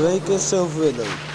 Drake é seu Venom.